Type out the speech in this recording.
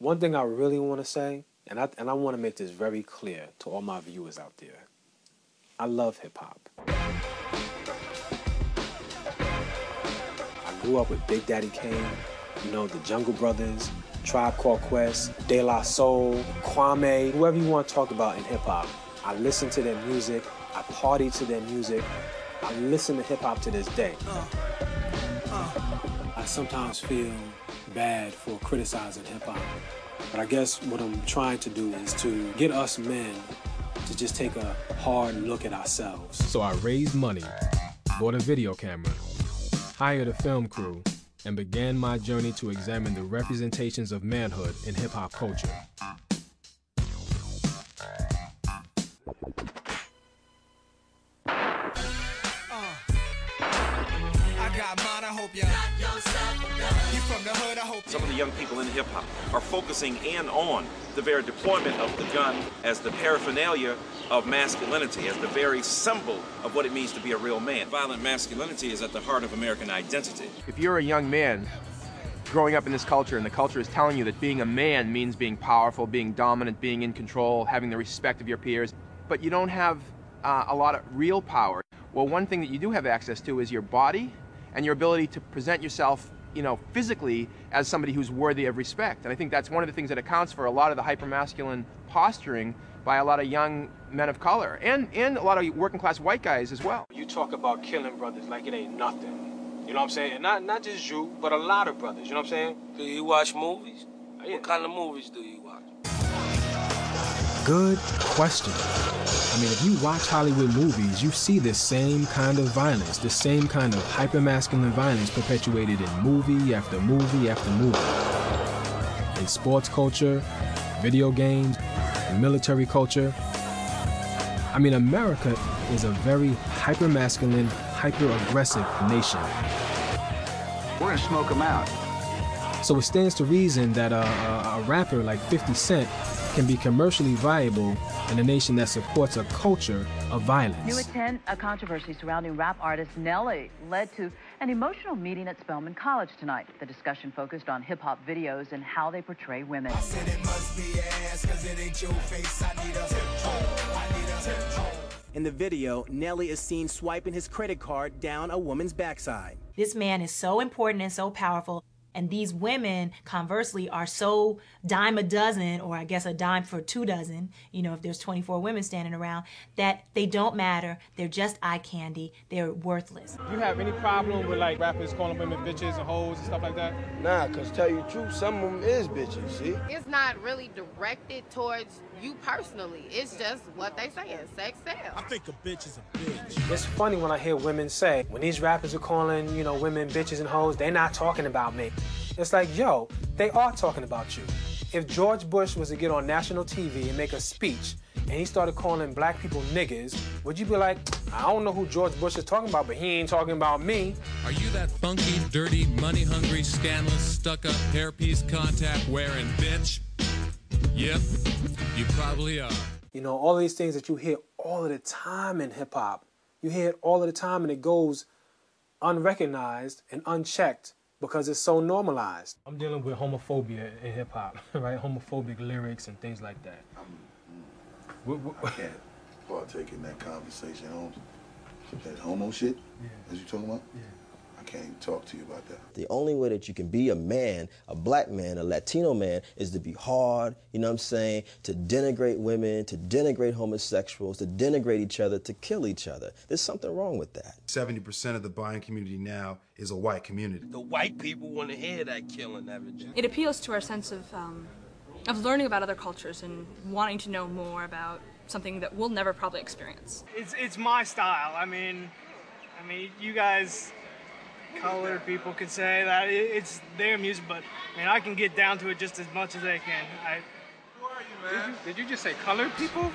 One thing I really want to say, and I, and I want to make this very clear to all my viewers out there I love hip hop. I grew up with Big Daddy Kane, you know, the Jungle Brothers, Tribe Called Quest, De La Soul, Kwame, whoever you want to talk about in hip hop. I listen to their music, I party to their music, I listen to hip hop to this day. Uh, uh. I sometimes feel bad for criticizing hip hop, but I guess what I'm trying to do is to get us men to just take a hard look at ourselves. So I raised money, bought a video camera, hired a film crew, and began my journey to examine the representations of manhood in hip hop culture. Some of the young people in hip hop are focusing in on the very deployment of the gun as the paraphernalia of masculinity, as the very symbol of what it means to be a real man. Violent masculinity is at the heart of American identity. If you're a young man growing up in this culture and the culture is telling you that being a man means being powerful, being dominant, being in control, having the respect of your peers, but you don't have uh, a lot of real power, well, one thing that you do have access to is your body and your ability to present yourself you know, physically as somebody who's worthy of respect. And I think that's one of the things that accounts for a lot of the hypermasculine posturing by a lot of young men of color and, and a lot of working class white guys as well. You talk about killing brothers like it ain't nothing. You know what I'm saying? And not not just you, but a lot of brothers. You know what I'm saying? Do you watch movies? What kind of movies do you watch? Good question. I mean, if you watch Hollywood movies, you see this same kind of violence, the same kind of hypermasculine violence perpetuated in movie after movie after movie. In sports culture, video games, military culture. I mean, America is a very hypermasculine, hyper-aggressive nation. We're gonna smoke them out. So it stands to reason that a, a, a rapper like 50 Cent can be commercially viable in a nation that supports a culture of violence. New at 10, a controversy surrounding rap artist Nelly led to an emotional meeting at Spelman College tonight. The discussion focused on hip hop videos and how they portray women. In the video, Nelly is seen swiping his credit card down a woman's backside. This man is so important and so powerful and these women, conversely, are so dime a dozen, or I guess a dime for two dozen, you know, if there's 24 women standing around, that they don't matter. They're just eye candy. They're worthless. You have any problem with like rappers calling women bitches and hoes and stuff like that? Nah, cause tell you the truth, some of them is bitches, see? It's not really directed towards you personally. It's just what they say. Sex sells. I think a bitch is a bitch. It's funny when I hear women say, when these rappers are calling, you know, women bitches and hoes, they're not talking about me. It's like, yo, they are talking about you. If George Bush was to get on national TV and make a speech and he started calling black people niggas, would you be like, I don't know who George Bush is talking about, but he ain't talking about me? Are you that funky, dirty, money hungry, scandalous, stuck up, hairpiece contact wearing bitch? Yep, you probably are. You know, all these things that you hear all of the time in hip hop, you hear it all of the time and it goes unrecognized and unchecked because it's so normalized. I'm dealing with homophobia in hip hop, right? Homophobic lyrics and things like that. I'm, mm, I can't partake in that conversation. on That homo shit, yeah. as you talking about? Yeah. I can't talk to you about that. The only way that you can be a man, a black man, a Latino man, is to be hard, you know what I'm saying? To denigrate women, to denigrate homosexuals, to denigrate each other, to kill each other. There's something wrong with that. 70% of the buying community now is a white community. The white people want to hear that killing evidence. It appeals to our sense of, um, of learning about other cultures and wanting to know more about something that we'll never probably experience. It's, it's my style. I mean, I mean, you guys colored people could say that it's their music, but I mean, I can get down to it just as much as they can. I, Who are you, man? Did you, did you just say colored people?